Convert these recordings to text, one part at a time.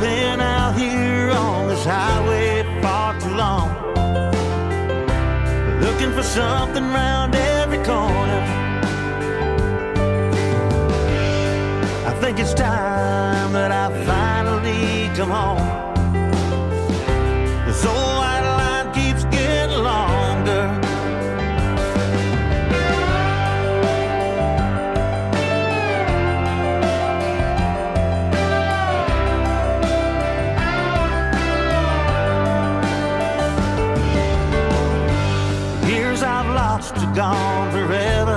Been out here on this highway far too long. Looking for something round every corner. I think it's time that I finally come home. wants to gone forever.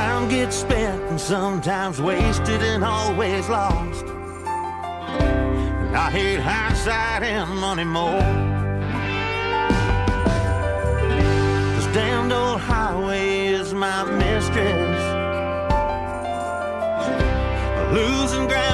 Time gets spent and sometimes wasted and always lost. And I hate hindsight and money more. This damned old highway is my mistress. Losing ground.